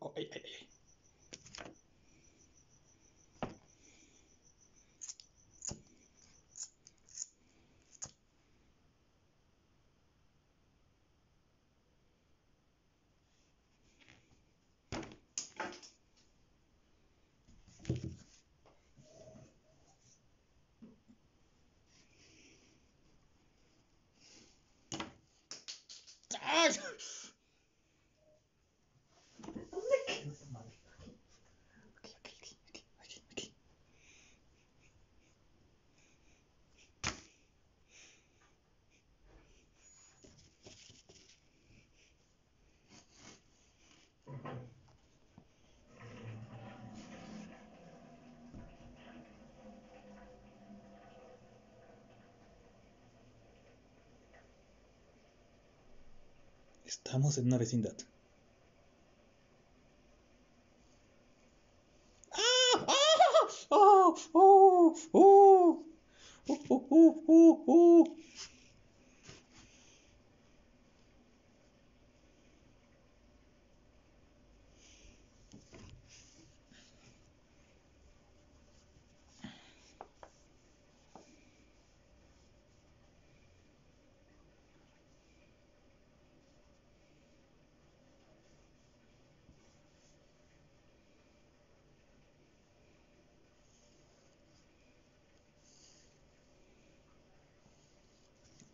oh, ấy, ấy. Ah! Estamos en una vecindad.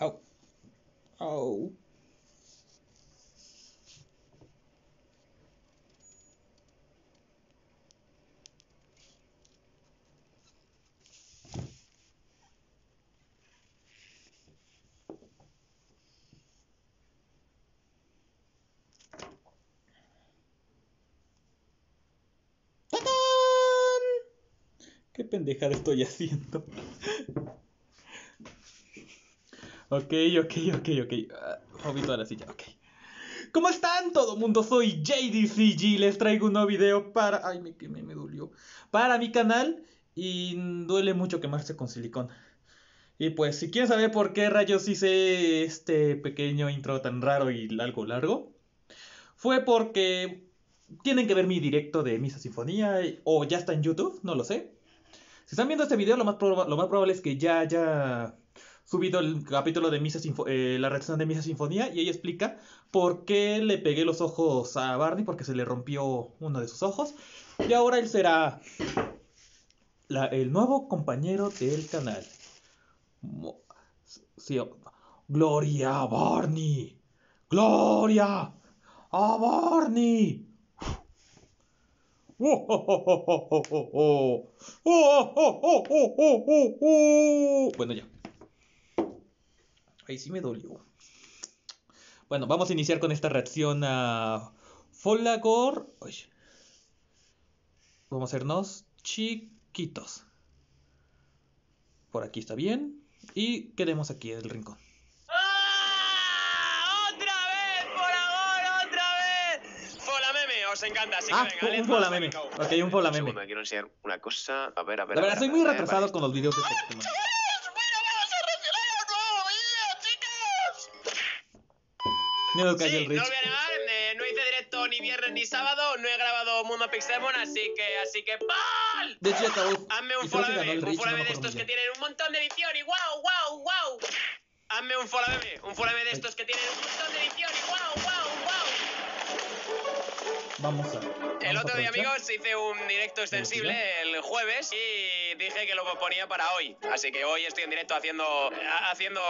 Oh. Oh. ¿Qué pendejada estoy haciendo? Ok, ok, ok, ok. Ah, Jovito a la silla, ok. ¿Cómo están todo mundo? Soy JDCG. Les traigo un nuevo video para... Ay, me quemé, me dolió. Para mi canal. Y duele mucho quemarse con silicón. Y pues, si quieren saber por qué rayos hice este pequeño intro tan raro y algo largo, fue porque tienen que ver mi directo de Misa Sinfonía o ya está en YouTube, no lo sé. Si están viendo este video, lo más, lo más probable es que ya haya subido el capítulo de Misa eh, la reacción de Misa Sinfonía y ella explica por qué le pegué los ojos a Barney porque se le rompió uno de sus ojos y ahora él será el nuevo compañero del canal. Gloria a Barney. Gloria a Barney. Oh, oh, Ahí sí me dolió. Bueno, vamos a iniciar con esta reacción a Folagor. Uy. Vamos a hacernos chiquitos. Por aquí está bien. Y quedemos aquí en el rincón. ¡Ah! ¡Otra vez! ¡Por ahora! ¡Otra vez! Fola meme, os encanta, así que Ah, venga, un let's fola go, meme. let's go. Ok, un fola Un segundo, meme. quiero enseñar una cosa. A ver, a ver. La a verdad, ver, soy muy retrasado con los videos de este Pokémon. No cayó Sí, el no voy a negar, eh, no hice directo ni viernes ni sábado, no he grabado Mundo Pixelmon, así que, así que ¡pal! De hecho, ya acabó. Hazme un follow un follow de estos que tienen un montón de edición y wow, wow, wow. Hazme un follow un follow de estos que tienen un montón de edición y wow, wow, wow. Vamos a. El otro día, amigos, hice un directo extensible el jueves y dije que lo ponía para hoy. Así que hoy estoy en directo haciendo. haciendo.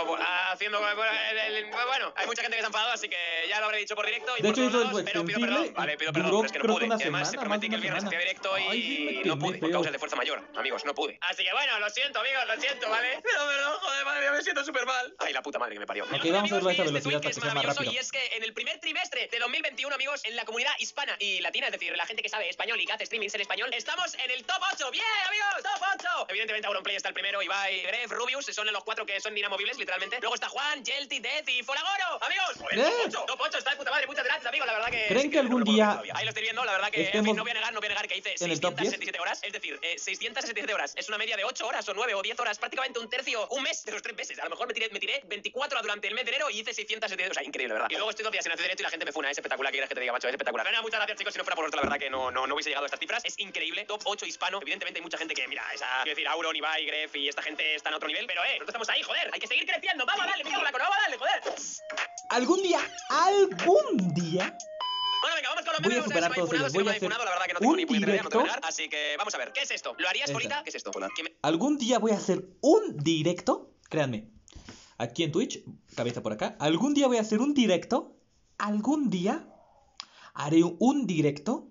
haciendo. Bueno, hay mucha gente que se ha enfadado, así que ya lo habré dicho por directo. Y De por hecho, lados, pero pido perdón. Vale, pido perdón, pero es que no pude. además, prometí que el viernes hacía directo y no pude, por causas de fuerza mayor. Amigos, no pude. Así que bueno, lo siento, amigos, lo siento, ¿vale? Pero perdón, joder, madre, mía, me siento súper mal. Ay, la puta madre que me parió. Ok, vamos a verlo a esta velocidad para que es sea más maravilloso rápido. Y es que en el primer trimestre de 2021, amigos, en la comunidad hispana y latina, es decir, la gente gente que sabe español y que hace streamings en español, estamos en el top 8. ¡Bien, amigos! ¡Top 8! Evidentemente, Auronplay está el primero, Ibai, Gref, Rubius, son los cuatro que son inamovibles, literalmente. Luego está Juan, Jelty, Death y Folagoro. Amigos, joder, ¿Eh? top 8. Top 8 está de puta madre. Muchas gracias, amigos. La verdad que. ¿Creen que algún día. Ahí lo estoy viendo, la verdad que. en fin, no voy a negar, no voy a negar que hice en el top 10? 667 horas. Es decir, eh, 667 horas. Es una media de 8 horas o 9 o 10 horas, prácticamente un tercio, un mes de los 3 meses. A lo mejor me tiré, me tiré 24 durante el mes de enero y hice 670. O sea, increíble, ¿verdad? Y luego estoy dos días sin hacer directo y la gente me funa. Es espectacular. ¿Qué quieres que te diga, macho? Es espectacular. Nada, muchas gracias, chicos. Si no fuera por vosotros, la verdad que no, no, no hubiese llegado a estas cifras. Es increíble. Top 8 hispano. Evidentemente hay mucha gente que, mira, esa. Quiero decir, Auron, Ibai, Gref y esta gente están a otro nivel. Pero, eh, nosotros estamos ahí, joder. Hay que seguir creciendo. Vamos a darle, cola, vamos a darle, joder. Algún día, algún día, Bueno, venga, vamos con los Voy a superar todos ellos. Voy a hacer funado, la verdad que no tengo un ni no directo. Así que vamos a ver. ¿Qué es esto? ¿Lo harías. Polita? ¿Qué es esto? ¿Qué me- algún día voy a hacer un directo, créanme, aquí en Twitch, cabeza por acá, algún día voy a hacer un directo, algún día haré un directo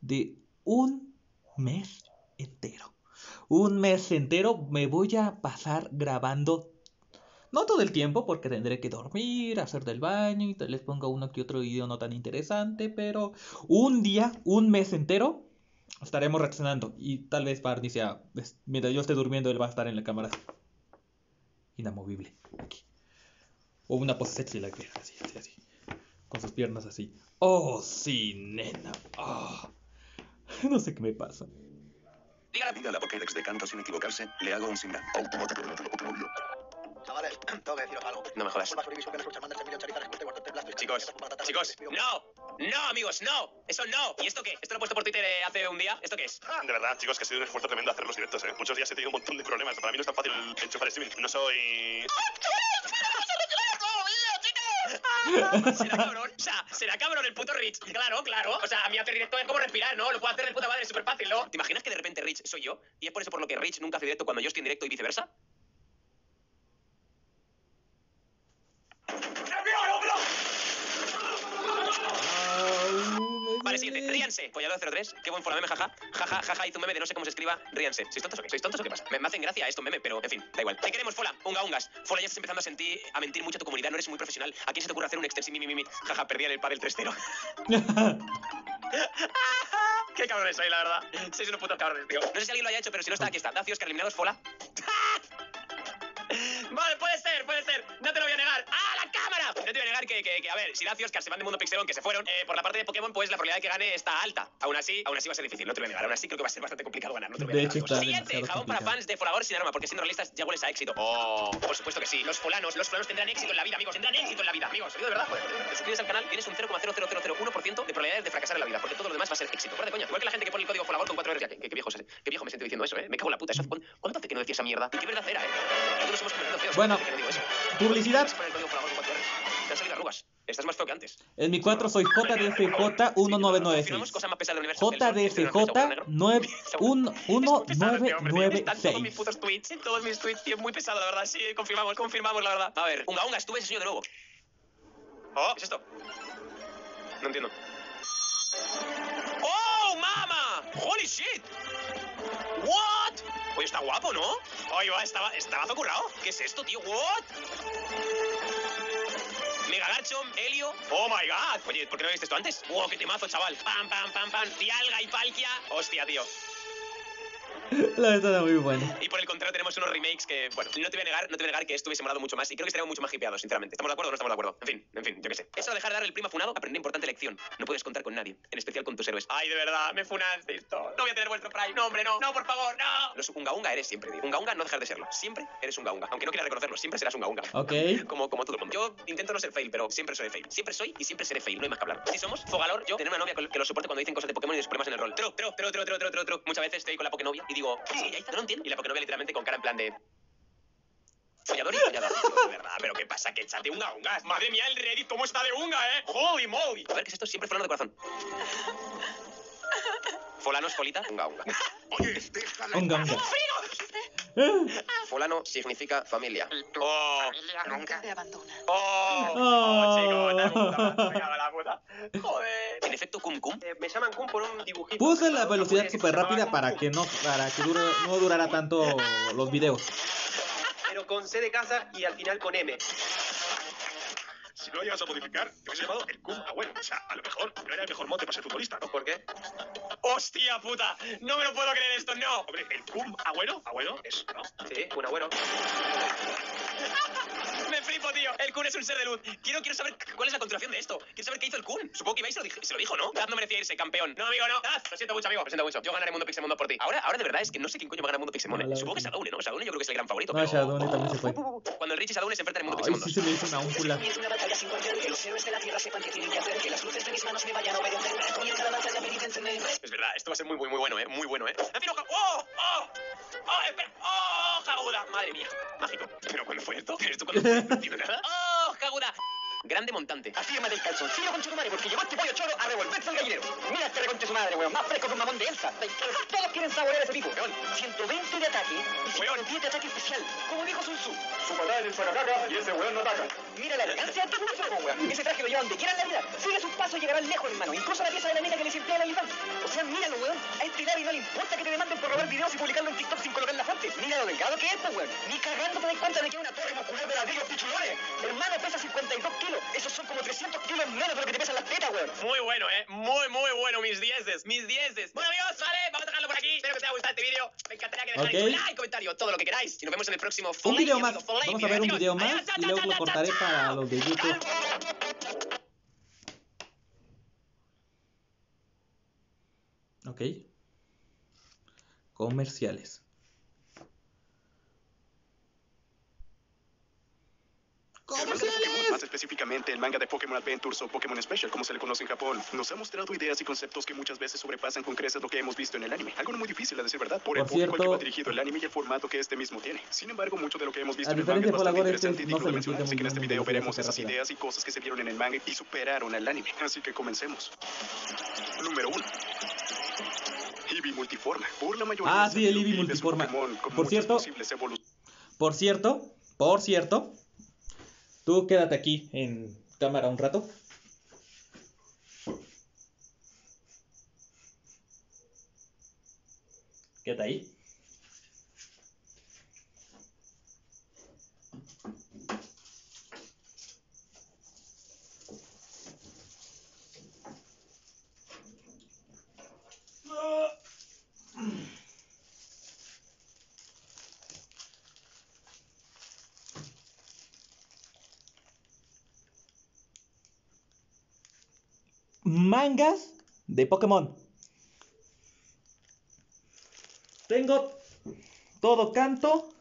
de un mes entero. Un mes entero me voy a pasar grabando. No todo el tiempo, porque tendré que dormir, hacer del baño y les pongo uno que otro video no tan interesante, pero un día, un mes entero, estaremos reaccionando. Y tal vez Barney sea, mientras yo esté durmiendo, él va a estar en la cámara. Inamovible. O una pose sexy, así, así, así. Con sus piernas así. Oh, sí, nena. Ah. No sé qué me pasa. Dígale. Diga la Pokédex de canto sin equivocarse, le hago un sindan. Chavales, tengo que deciros algo. No me jodas. Chicos, chicos, no, no, amigos, no, eso no. ¿Y esto qué? ¿Esto lo he puesto por Twitter eh, hace un día? ¿Esto qué es? De verdad, chicos, que ha sido un esfuerzo tremendo hacer los directos, ¿eh? Muchos días he tenido un montón de problemas. Para mí no es tan fácil enchufar el streaming. No soy... será cabrón, o sea, será cabrón el puto Rich. Claro, claro. O sea, a mí hacer directo es como respirar, ¿no? Lo puedo hacer de puta madre, es súper fácil, ¿no? ¿Te imaginas que de repente Rich soy yo? Y es por eso por lo que Rich nunca hace directo cuando yo estoy en directo y viceversa. Vale, siguiente. Ríanse. Follador 03. Qué buen meme, jaja. Jaja, jaja, hizo un meme de no sé cómo se escriba. Ríanse. ¿Sois tontos o qué? ¿Sois tontos o qué pasa? Me, me hacen gracia esto, meme, pero en fin, da igual. Te queremos, Fola. Unga ungas. Fola, ya estás empezando a sentir, a mentir mucho a tu comunidad. No eres muy profesional. ¿A quién se te ocurre hacer un extensi mi, mi, mi? Jaja, perdí en el pádel 3-0. Qué cabrones soy, la verdad. Sois unos putos cabrones, tío. No sé si alguien lo haya hecho, pero si no está, aquí está. Dacios, que eliminados, Fola. Vale, puede te voy a negar que, que, que, a ver, si Dacios, Oscar se van de Mundo Pixelon, que se fueron, eh, por la parte de Pokémon, pues la probabilidad de que gane está alta. Aún así, aún así va a ser difícil, no te voy a negar. Aún así creo que va a ser bastante complicado ganar. No te voy a De negar, hecho, amigos. está Siguiente, jabón para fans de Forador sin arma, porque siendo realistas ya hueles a éxito. Oh, por supuesto que sí. Los fulanos, los fulanos tendrán éxito en la vida, amigos. Tendrán éxito en la vida, amigos. Digo de verdad, joder. Te suscribes al canal, tienes un 0,00001% de probabilidades de fracasar en la vida, porque todo lo demás va a ser éxito. Fuera de coña. Igual que la gente que pone el código Folador con 4 euros. Ya, qué, viejo, qué viejo me siento diciendo eso, eh. Me cago en la puta. Eso, ¿cuándo, ¿Cuánto hace que no decía esa mierda? Y qué verdad era, eh. Bueno, no publicidad. Puedes poner el código Folador con 4 euros. Arrugas. Estás más feo que antes. En mi 4 soy JDFJ1996. Confirmamos cosa más pesada del universo. El sol, este universo agujero negro. JDFJ1996. Están todos mis putos tweets, en todos mis tweets, tío, muy pesado, la verdad. Sí, confirmamos, confirmamos, la verdad. A ver, unga unga, estuve ese sueño de nuevo. Oh, ¿qué es esto? No entiendo. ¡Oh, mama! ¡Holy shit! ¿What? Oye, está guapo, ¿no? Oye, va, estaba, estaba currado. ¿Qué es esto, tío? ¿What? Mega Garchomp, Helio. Oh my god. Oye, ¿por qué no viste esto antes? Wow, qué temazo, chaval. Pam, pam, pam, pam. Dialga y Palkia. Hostia, tío. La verdad era muy buena. Y por el contrario tenemos unos remakes que, bueno, no te voy a negar, no te voy a negar que esto hubiese molado mucho más y creo que estaríamos mucho más hipeados, sinceramente. ¿Estamos de acuerdo o no estamos de acuerdo? En fin, en fin, yo qué sé. Eso de dejar de dar el prima funado, aprende importante lección. No puedes contar con nadie, en especial con tus héroes. Ay, de verdad, me funaste esto. No voy a tener vuestro prime. No, hombre, no. No, por favor, no. Los unga unga eres siempre, tío. Unga unga no dejar de serlo. Siempre eres unga unga. Aunque no quieras reconocerlo, siempre serás unga unga. Ok. Como, como todo el mundo. Yo intento no ser fail, pero siempre soy fail. Siempre soy y siempre seré fail. No hay más que hablar. Si somos Fogalor, yo tener una novia que lo soporte cuando dicen cosas de Pokémon y de sus problemas en el rol. True, true, true, true, true, true, true, true. Muchas veces estoy con la Pokénovia y digo, sí, ahí está, no entiendo. Y la Pokénovia literalmente con cara en plan de. Follador y follada. Tío, de verdad, pero ¿qué pasa? Que échate unga unga. Madre mía, el Reddit, ¿cómo está de unga, eh? Holy moly. A ver, ¿qué es esto? Siempre folano de corazón. Folanos, folita, unga unga. Oye, déjala. Unga, unga. ¡Frigo! Folano significa familia. Oh, familia nunca te abandona. oh, Oh. chico, te puta, me cago en la puta. Joder. Efecto, cum cum. Eh, me llaman Kun por un dibujito. Puse la velocidad súper rápida para que no, para que dure- no durara tanto los videos. Pero con C de casa y al final con M. Si no lo llegas a modificar, te hubiese llamado el Kun Agüero. O sea, a lo mejor no era el mejor mote para ser futbolista, ¿no? ¿Por qué? ¡Hostia puta! No me lo puedo creer esto, no. Hombre, el Kun Agüero, Agüero es, ¿no? Sí, un agüero. Me flipo, tío. El Kun es un ser de luz. Quiero, quiero saber cuál es la continuación de esto. Quiero saber qué hizo el Kun. Supongo que Ibai se se lo dijo, ¿no? Daz no merecía irse, campeón. No, amigo, no. Daz, lo siento mucho, amigo. Lo siento mucho. Yo ganaré Mundo Pixemondo por ti. Ahora, ahora de verdad es que no sé quién coño va a ganar Mundo. No, la Supongo que. Shadowne, ¿no? Shadowne yo creo que es el gran favorito. No, pero... También se fue. Cuando el Rich y Shadowne se enfrentan en Mundo Ay, Pixemondo. sí se me hizo una úncula. Comienza una batalla sin cuartel, que los héroes de la tierra sepan qué tienen que hacer, que las luces de mis manos me vayan a obedecer. Comienza la batalla, penitencienme. Es verdad, esto va a ser muy, muy, muy bueno, ¿eh? Muy bueno, ¿eh? ¡En fin, oja- ¡Oh! ¡Oh! ¡Oh! ¡Espera! ¡Oh! ¡Jaguda! ¡Madre mía! Mágico. ¿Pero cuándo fue esto? ¿Esto cuándo fue? No entiendo nada. ¡Oh! ¡Jaguda! Grande montante. Afírmate el calzoncillo con tu madre, porque llegó este pollo choro a revolverse el gallinero. Mira este reconche su madre, weón, más fresco que un mamón de Elsa. Todos quieren saborear ese tipo, weón. 120 de ataque y 110 de ataque especial, como dijo Sun Tzu. Su patada en el sacacaca y ese weón no ataca. Mira la elegancia de culo, weón. Ese traje lo lleva donde quiera en la vida. Sigue sus pasos y llegarán lejos, hermano. Incluso la pieza de la mina que les emplea la OnlyFans. O sea, míralo, weón. A este Larry no le importa que te demanden por robar videos y publicarlo en TikTok sin colocar la fuente. Mira lo delgado que es, pues, weón. Ni cagando te das cuenta de que es una torre muscular de ladrillos pichulones. Hermano, pesa 52 kilos. Esos son como 300 kilos menos de lo que te pesan las tetas, weón. Muy bueno, ¿eh? Muy, muy bueno, mis dieces, mis dieces. Bueno, amigos, Espero que te haya gustado este vídeo. Me encantaría que dejáis Ok. un like, comentario, todo lo que queráis. Y nos vemos en el próximo Un video más. amigo Vamos a ver un video más y luego lo cortaré chao. para los de YouTube. Ok. Comerciales. El manga de Pokémon, más específicamente el manga de Pokémon Adventures o Pokémon Special, como se le conoce en Japón, nos ha mostrado ideas y conceptos que muchas veces sobrepasan con creces lo que hemos visto en el anime. Algo no muy difícil a decir verdad, por, el Por público al que va dirigido el anime y el formato que este mismo tiene. Sin embargo, mucho de lo que hemos visto A en el manga es bastante interesante y no digno se de mencionar, así que en este video veremos esas ideas y cosas que se vieron en el manga y superaron al anime. Así que comencemos. Número 1. Eevee multiforma. Por la mayoría Ah, sí, el Eevee. Pokémon Por cierto-. Por cierto, por cierto, tú quédate aquí en cámara un rato. Quédate ahí. Mangas de Pokémon. Tengo todo canto,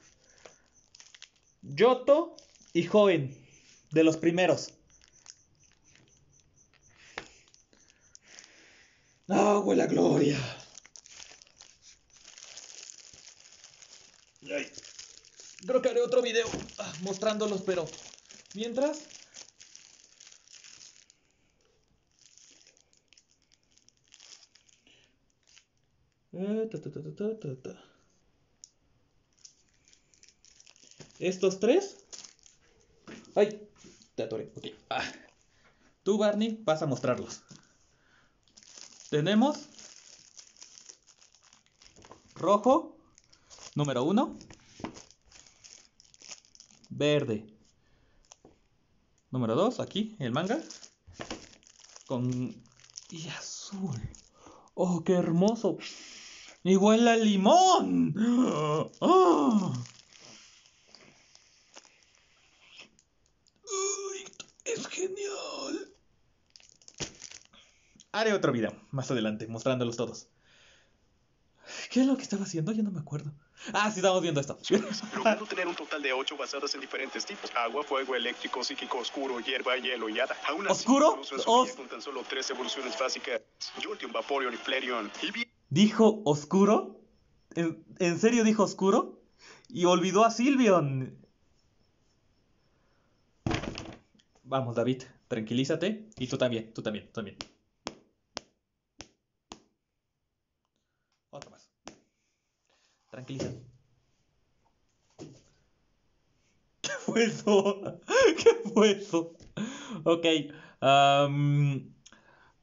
Yoto y Joven, de los primeros. ¡Agua la gloria! Creo que haré otro video ah, mostrándolos, pero mientras Estos tres. ¡Ay! Te atoré. Ok. Ah. Tú, Barney, vas a mostrarlos. Tenemos. Rojo. Número uno. Verde. Número dos, aquí, el manga. Con. Y azul. ¡Oh, qué hermoso! ¡Igual a limón! ¡Ah! ¡Uy, ¡Es genial! Haré otro video más adelante mostrándolos todos. ¿Qué es lo que estaba haciendo? Ya no me acuerdo. Ah, sí, estamos viendo esto. logrando tener un total de 8 basadas en diferentes tipos. Agua, fuego, eléctrico, psíquico, oscuro, hierba, hielo y hada. Aún así, ¿Oscuro? Os- con tan solo tres evoluciones básicas. Jolteon, Vaporeon y Flareon. Y bien, ¿Dijo oscuro? ¿En, en serio dijo oscuro? Y olvidó a Silvion. Vamos, David, tranquilízate. Y tú también, tú también, tú también. Otro más. Tranquilízate. ¿Qué fue eso? ¿Qué fue eso? Ok. am,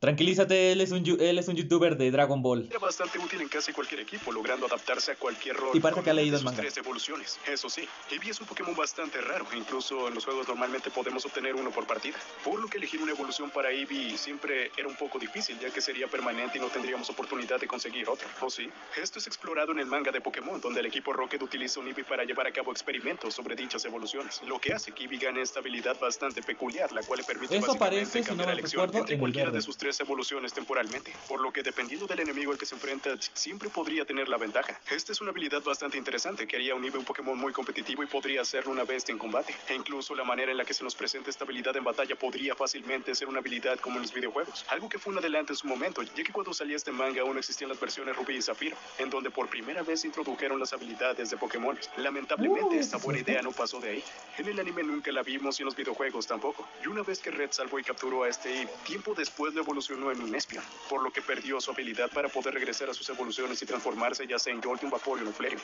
Tranquilízate, él es un, él es un youtuber de Dragon Ball. Era bastante útil en casi cualquier equipo, logrando adaptarse a cualquier rol. Y parece que ha leído el manga. tres evoluciones. Eso sí, Eevee es un Pokémon bastante raro. Incluso en los juegos normalmente podemos obtener uno por partida. Por lo que elegir una evolución para Eevee siempre era un poco difícil, ya que sería permanente y no tendríamos oportunidad de conseguir otra. ¿O sí? Esto es explorado en el manga de Pokémon, donde el equipo Rocket utiliza un Eevee para llevar a cabo experimentos sobre dichas evoluciones, lo que hace que Eevee gane esta habilidad bastante peculiar, la cual le permite Eso básicamente aparece, si no me la elección recuerdo, entre en cualquiera de sus tres evoluciones temporalmente, por lo que dependiendo del enemigo al que se enfrenta, siempre podría tener la ventaja. Esta es una habilidad bastante interesante que haría a un Pokémon muy competitivo y podría hacerlo una bestia en combate. E incluso la manera en la que se nos presenta esta habilidad en batalla podría fácilmente ser una habilidad como en los videojuegos. Algo que fue un adelante en su momento, ya que cuando salía este manga aún existían las versiones Rubí y Zafiro, en donde por primera vez se introdujeron las habilidades de Pokémon. Lamentablemente Uh, esta ¿sí buena idea no pasó de ahí. En el anime nunca la vimos y en los videojuegos tampoco. Y una vez que Red salvó y capturó a este Eve, tiempo después lo evolucionó en un Espion, por lo que perdió su habilidad para poder regresar a sus evoluciones y transformarse ya sea en Jolteon, Vaporeon o Flareon.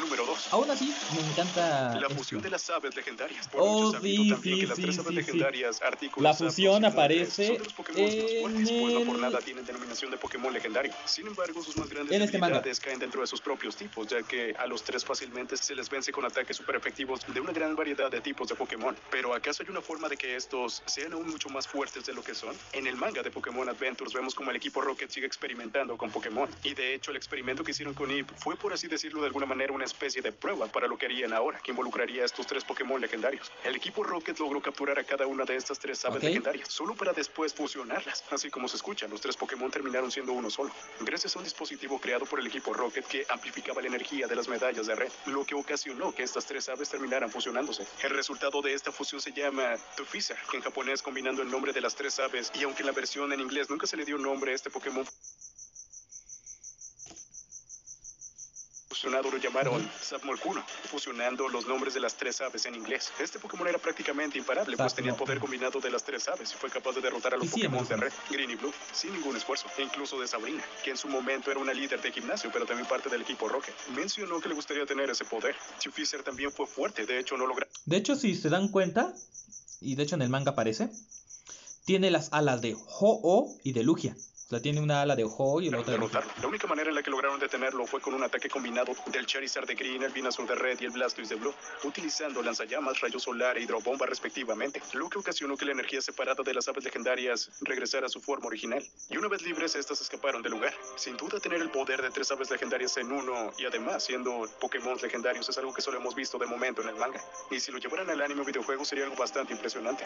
Número 2. Aún así, me encanta. La esto. fusión de las aves legendarias. Por Oh, sí, sí, que las tres sí, aves sí, legendarias, Articuno, La fusión aparece en este manga. caen dentro de sus propios tipos, ya que a los tres fácilmente se les vence con ataques super efectivos de una gran variedad de tipos de Pokémon. Pero ¿acaso hay una forma de que estos sean aún mucho más fuertes de lo que son? En el manga de Pokémon Adventures vemos como el equipo Rocket sigue experimentando con Pokémon. Y de hecho el experimento que hicieron con Eve fue por así decirlo de alguna manera una especie de prueba para lo que harían ahora, que involucraría a estos tres Pokémon legendarios. El equipo Rocket logró capturar a cada una de estas tres aves Ok. legendarias, solo para después fusionarlas. Así como se escucha, los tres Pokémon terminaron siendo uno solo. Gracias a un dispositivo creado por el equipo Rocket que amplificaba la energía de las medallas de red, lo que ocasionó que estas tres aves terminaran fusionándose. El resultado de esta fusión se llama Tufisa, que en japonés combinando el nombre de las tres aves, y aunque en la versión en inglés nunca se le dio nombre a este Pokémon fusionado lo llamaron Zapmolcuno, fusionando los nombres de las tres aves en inglés. Este Pokémon era prácticamente imparable, pues tenía el poder combinado de las tres aves y fue capaz de derrotar a los Pokémon de. Red, Green y Blue, sin ningún esfuerzo, e incluso de Sabrina, que en su momento era una líder de gimnasio, pero también parte del equipo Rocket. Mencionó que le gustaría tener ese poder. Chufizer también fue fuerte, de hecho no logra De hecho, si se dan cuenta, y de hecho en el manga aparece, tiene las alas de Ho-Oh y de Lugia. O sea, tiene una ala de Ho y la otra de Lugia. derrotarlo. La única manera en la que lograron detenerlo fue con un ataque combinado del Charizard de Green, el Venusaur de Red y el Blastoise de Blue, utilizando lanzallamas, rayo solar e hidrobomba respectivamente, lo que ocasionó que la energía separada de las aves legendarias regresara a su forma original. Y una vez libres, estas escaparon del lugar. Sin duda, tener el poder de tres aves legendarias en uno y además siendo Pokémon legendarios es algo que solo hemos visto de momento en el manga. Y si lo llevaran al anime o videojuego sería algo bastante impresionante.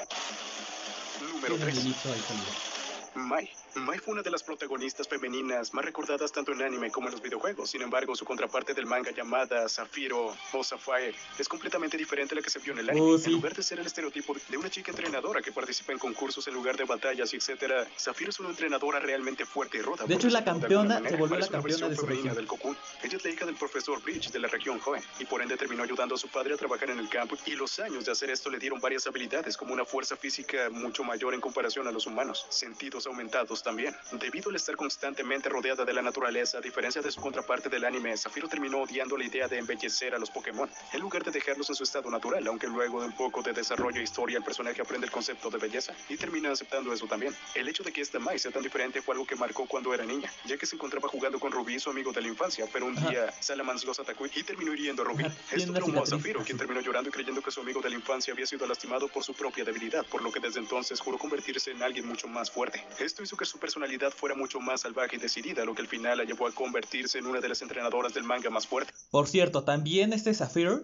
Número Tiene 3. el hilito ahí salido. Mai. Mai fue una de las protagonistas femeninas más recordadas tanto en anime como en los videojuegos. Sin embargo, su contraparte del manga llamada Zafiro o Sapphire es completamente diferente a la que se vio en el anime. Oh, sí. En lugar de ser el estereotipo de una chica entrenadora que participa en concursos en lugar de batallas y etcétera, Zafiro es una entrenadora realmente fuerte y ruda. De hecho, es la campeona, se volvió la campeona de su región. del Cocoon. Ella es la hija del profesor Bridge de la región Hoenn y por ende terminó ayudando a su padre a trabajar en el campo y los años de hacer esto le dieron varias habilidades como una fuerza física mucho mayor en comparación a los humanos, sentidos aumentados también. Debido al estar constantemente rodeada de la naturaleza, a diferencia de su contraparte del anime, Zafiro terminó odiando la idea de embellecer a los Pokémon, en lugar de dejarlos en su estado natural, aunque luego de un poco de desarrollo e historia el personaje aprende el concepto de belleza y termina aceptando eso también. El hecho de que esta Mai sea tan diferente fue algo que marcó cuando era niña, ya que se encontraba jugando con Rubí, su amigo de la infancia, pero un día Salamence los atacó y terminó hiriendo a Rubí. Esto traumó a Zafiro, quien terminó llorando y creyendo que su amigo de la infancia había sido lastimado por su propia debilidad, por lo que desde entonces juró convertirse en alguien mucho más fuerte. Esto hizo que su personalidad fuera mucho más salvaje y decidida, lo que al final la llevó a convertirse en una de las entrenadoras del manga más fuerte. Por cierto, también este Zafiro.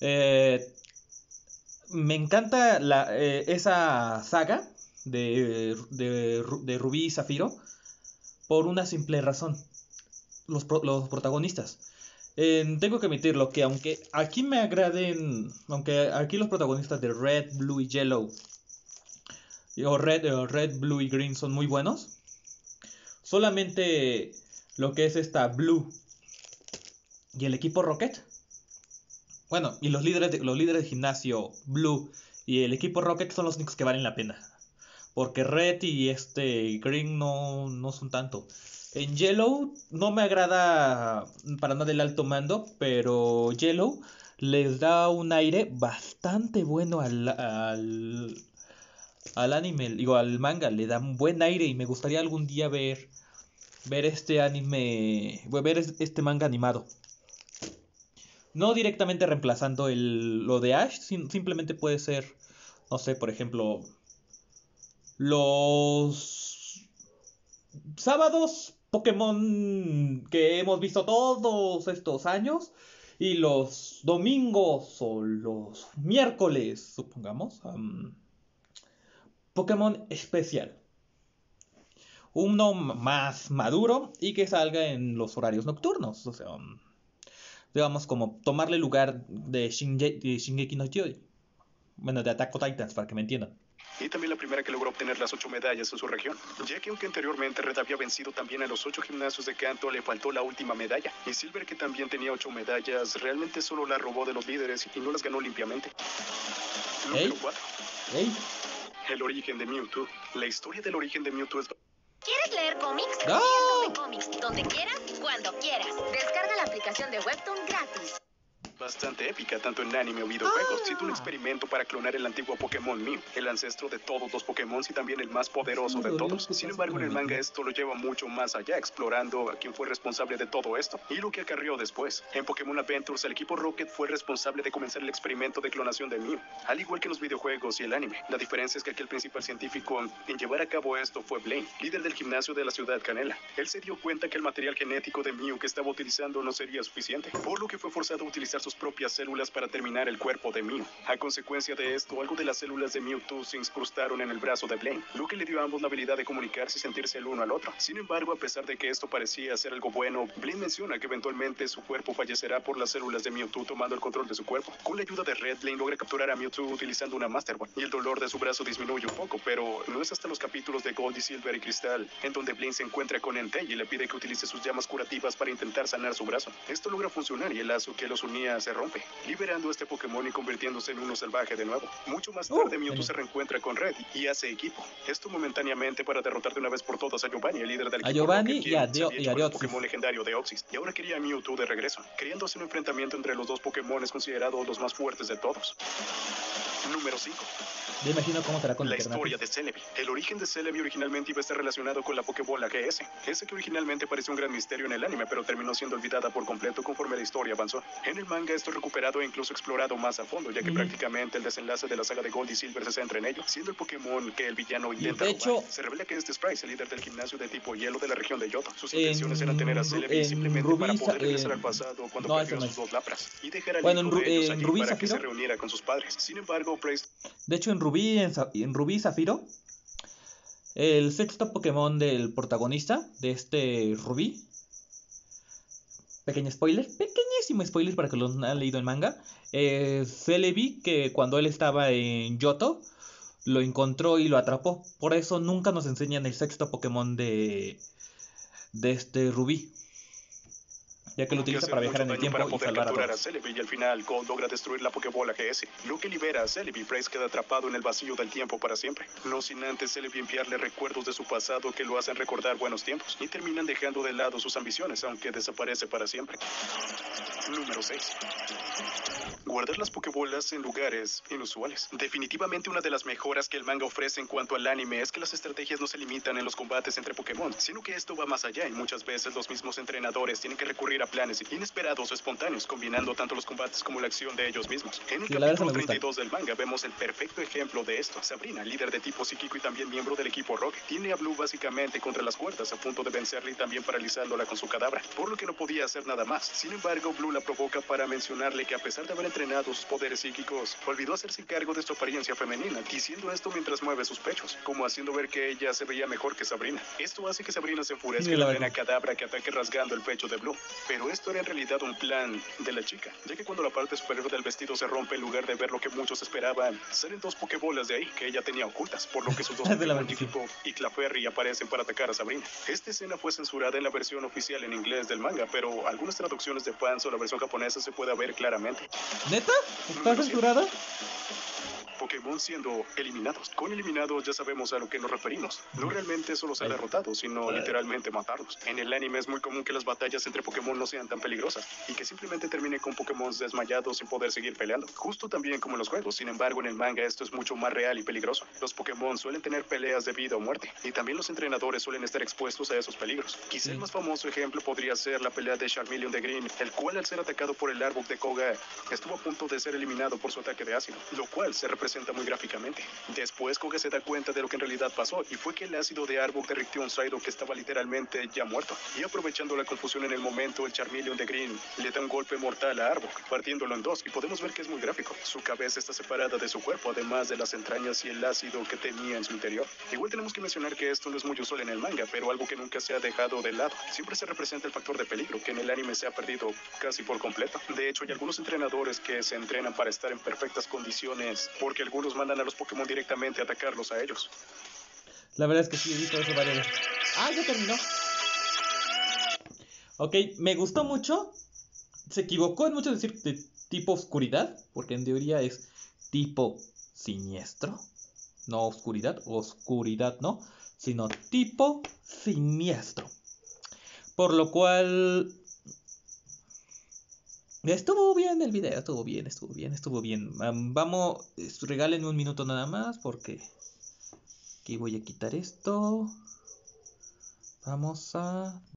eh, me encanta la, eh, esa saga de, de, Ru- de Rubí y Zafiro por una simple razón. Los, los protagonistas. Tengo que admitirlo que aunque aquí me agraden, aunque aquí los protagonistas de Red, Blue y Yellow, o Red, Red, Blue y Green son muy buenos, solamente lo que es esta Blue y el equipo Rocket. Bueno, y los líderes de, los líderes de gimnasio Blue y el equipo Rocket son los únicos que valen la pena. Porque Red y este Green no, no son tanto. En Yellow no me agrada para nada el alto mando, pero Yellow les da un aire bastante bueno al, al anime, digo, al manga, le da un buen aire y me gustaría algún día ver, ver este anime, ver es- este manga animado. No directamente reemplazando el, lo de Ash, sim- simplemente puede ser, no sé, por ejemplo, los sábados Pokémon que hemos visto todos estos años y los domingos o los miércoles, supongamos, am, Pokémon especial. Uno más maduro y que salga en los horarios nocturnos. O sea, digamos como tomarle lugar de, Shinge- de Shingeki no Kyojin. Bueno, de Attack on Titans, para que me entiendan. Y también la primera que logró obtener las ocho medallas en su región, ya que aunque anteriormente Red había vencido también a los ocho gimnasios de canto, le faltó la última medalla. Y Silver, que también tenía ocho medallas, realmente solo la robó de los líderes y no las ganó limpiamente. Número Ey. 4. El origen de Mewtwo. La historia del origen de Mewtwo es ¿Quieres leer cómics? ¡No! Cómics, donde quieras, cuando quieras. Descarga la aplicación de Webtoon gratis. Bastante épica, tanto en anime o videojuegos, siendo un experimento para clonar el antiguo Pokémon Mew, el ancestro de todos los Pokémon y también el más poderoso de todos. Sin embargo, en el manga esto lo lleva mucho más allá, explorando a quién fue responsable de todo esto y lo que acarreó después. En Pokémon Adventures, el equipo Rocket fue responsable de comenzar el experimento de clonación de Mew, al igual que en los videojuegos y el anime. La diferencia es que aquí el principal científico en llevar a cabo esto fue Blaine, líder del gimnasio de la ciudad Canela. Él se dio cuenta que el material genético de Mew que estaba utilizando no sería suficiente, por lo que fue forzado a utilizar sus propias células para terminar el cuerpo de Mew. A consecuencia de esto, algo de las células de Mewtwo se incrustaron en el brazo de Blaine, lo que le dio a ambos la habilidad de comunicarse y sentirse el uno al otro. Sin embargo, a pesar de que esto parecía ser algo bueno, Blaine menciona que eventualmente su cuerpo fallecerá por las células de Mewtwo tomando el control de su cuerpo. Con la ayuda de Red, Blaine logra capturar a Mewtwo utilizando una Master Ball, y el dolor de su brazo disminuye un poco, pero no es hasta los capítulos de Gold y Silver y Cristal en donde Blaine se encuentra con Entei y le pide que utilice sus llamas curativas para intentar sanar su brazo. Esto logra funcionar y el lazo que los unía se rompe, liberando a este Pokémon y convirtiéndose en uno salvaje de nuevo. Mucho más tarde, Uh, Mewtwo se reencuentra con Red y hace equipo. Esto momentáneamente para derrotar de una vez por todas a Giovanni, el líder del A equipo Giovanni Rocket, y a Dio- y a el. Pokémon legendario de Oxys, y ahora quería a Mewtwo de regreso, creándose un enfrentamiento entre los dos Pokémon considerados los más fuertes de todos. Número 5. Ya imagino cómo será con La historia de Celebi. El origen de Celebi originalmente iba a estar relacionado con la Pokébola GS, ese que originalmente pareció un gran misterio en el anime, pero terminó siendo olvidada por completo conforme la historia avanzó. En el manga esto es recuperado e incluso explorado más a fondo, ya que Ujú. prácticamente el desenlace de la saga de Gold y Silver se centra en ello, siendo el Pokémon que el villano intenta de robar. hecho- Se revela que este Sprite, el líder del gimnasio de tipo hielo de la región de Yoto. Sus En intenciones eran tener a Celebi simplemente en para poder Sa- regresar en- al pasado cuando no, perdió no sus dos lapras y dejar al Bueno, en hijo Ru- de ellos en allí para que se reuniera con sus padres. Sin embargo, De hecho, en Rubí, en, Rubí Zafiro, el sexto Pokémon del protagonista de este Rubí. Pequeño spoiler, pequeñísimo spoiler para que lo han leído en manga. Es Celebi, que cuando él estaba en Yoto, lo encontró y lo atrapó. Por eso nunca nos enseñan el sexto Pokémon de, de este Rubí. Ya que lo utiliza para viajar en el tiempo para y poder salvar a capturar a. Celebi y al final Gold logra destruir la Pokébola GS, lo que libera a Celebi. Price queda atrapado en el vacío del tiempo para siempre. No sin antes Celebi enviarle recuerdos de su pasado que lo hacen recordar buenos tiempos y terminan dejando de lado sus ambiciones, aunque desaparece para siempre. Número 6. Guardar las Pokébolas en lugares inusuales. Definitivamente una de las mejoras que el manga ofrece en cuanto al anime es que las estrategias no se limitan en los combates entre Pokémon, sino que esto va más allá y muchas veces los mismos entrenadores tienen que recurrir a planes inesperados o espontáneos, combinando tanto los combates como la acción de ellos mismos. En el Sí, capítulo me gusta. 32 del manga vemos el perfecto ejemplo de esto. Sabrina, líder de tipo psíquico y también miembro del equipo Rocket, tiene a Blue básicamente contra las cuerdas, a punto de vencerla y también paralizándola con su cadáver, por lo que no podía hacer nada más. Sin embargo, Blue la provoca para mencionarle que a pesar de haber entrenado sus poderes psíquicos, olvidó hacerse cargo de su apariencia femenina, diciendo esto mientras mueve sus pechos, como haciendo ver que ella se veía mejor que Sabrina. Esto hace que Sabrina se enfurezca y la Cadabra que ataque rasgando el pecho de Blue. Pero esto era en realidad un plan de la chica, ya que cuando la parte superior del vestido se rompe en lugar de ver lo que muchos esperaban, salen dos pokebolas de ahí que ella tenía ocultas, por lo que sus dos De la tipo y Clefairy aparecen para atacar a Sabrina. Esta escena fue censurada en la versión oficial en inglés del manga, pero algunas traducciones de fans o la versión japonesa se puede ver claramente. ¿Neta? ¿Está censurada? Pokémon siendo eliminados. Con eliminados ya sabemos a lo que nos referimos. No realmente solo ser derrotados, sino literalmente matarlos. En el anime es muy común que las batallas entre Pokémon no sean tan peligrosas y que simplemente termine con Pokémon desmayados sin poder seguir peleando. Justo también como en los juegos. Sin embargo, en el manga esto es mucho más real y peligroso. Los Pokémon suelen tener peleas de vida o muerte y también los entrenadores suelen estar expuestos a esos peligros. Quizá el más famoso ejemplo podría ser la pelea de Charmeleon de Green, el cual al ser atacado por el árbol de Koga estuvo a punto de ser eliminado por su ataque de ácido, lo cual se representa muy gráficamente. Después Koga se da cuenta de lo que en realidad pasó y fue que el ácido de árbol derritió un Psyduck que estaba literalmente ya muerto. Y aprovechando la confusión en el momento, el Charmeleon de Green le da un golpe mortal a Arbok, partiéndolo en dos y podemos ver que es muy gráfico. Su cabeza está separada de su cuerpo, además de las entrañas y el ácido que tenía en su interior. Igual tenemos que mencionar que esto no es muy usual en el manga, pero algo que nunca se ha dejado de lado. Siempre se representa el factor de peligro, que en el anime se ha perdido casi por completo. De hecho, hay algunos entrenadores que se entrenan para estar en perfectas condiciones, porque algunos mandan a los Pokémon directamente a atacarlos a ellos. La verdad es que sí, he visto eso varias veces. Ah, ya terminó. Ok, me gustó mucho. Se equivocó en mucho decir de tipo oscuridad, porque en teoría es tipo siniestro. No oscuridad, oscuridad no, sino tipo siniestro. Por lo cual... Estuvo bien el video, estuvo bien, estuvo bien, estuvo bien. Am, vamos, regálenme un minuto nada más porque... Aquí voy a quitar esto. Vamos a